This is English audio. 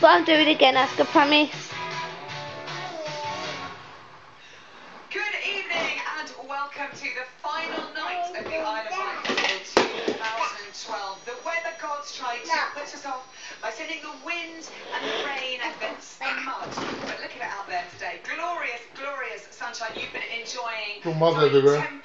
But I'll do it again, As a promise. Good evening and welcome to the final night of the Isle of Wight Festival 2012. The weather gods tried to put us off by sending the wind and the rain and the, the mud. But look at it out there today. Glorious, glorious sunshine. You've been enjoying. Your mother, the everywhere.